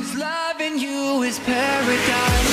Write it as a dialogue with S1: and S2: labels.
S1: Cause loving you is paradise